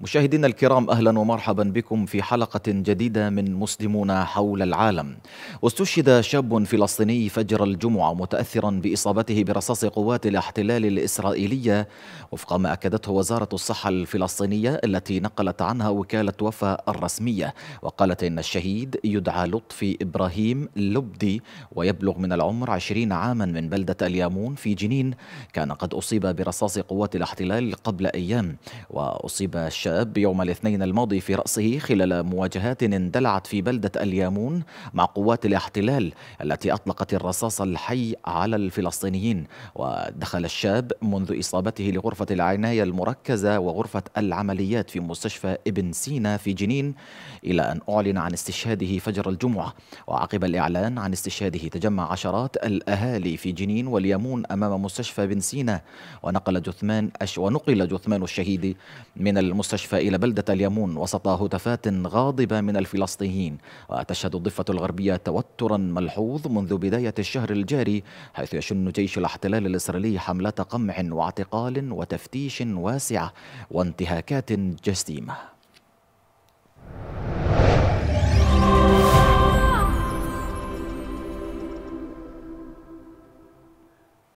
مشاهدينا الكرام أهلا ومرحبا بكم في حلقة جديدة من مسلمون حول العالم. واستشهد شاب فلسطيني فجر الجمعة متاثرا بإصابته برصاص قوات الاحتلال الإسرائيلية وفق ما أكدته وزارة الصحة الفلسطينية التي نقلت عنها وكالة وفا الرسمية وقالت إن الشهيد يدعى لطفي إبراهيم لبدي ويبلغ من العمر عشرين عاما من بلدة اليامون في جنين كان قد أصيب برصاص قوات الاحتلال قبل أيام وأصيب الشاب الشاب يوم الاثنين الماضي في رأسه خلال مواجهات اندلعت في بلدة اليامون مع قوات الاحتلال التي أطلقت الرصاص الحي على الفلسطينيين. ودخل الشاب منذ إصابته لغرفة العناية المركزة وغرفة العمليات في مستشفى ابن سينا في جنين إلى أن أعلن عن استشهاده فجر الجمعة. وعقب الإعلان عن استشهاده تجمع عشرات الأهالي في جنين واليامون أمام مستشفى بن سينا. ونقل جثمان أش ونقل جثمان الشهيد من المستشفى المستشفى إلى بلدة اليمون وسط هتافات غاضبة من الفلسطينيين وتشهد الضفة الغربية توترا ملحوظ منذ بداية الشهر الجاري حيث يشن جيش الاحتلال الإسرائيلي حملات قمع واعتقال وتفتيش واسعة وانتهاكات جسيمة.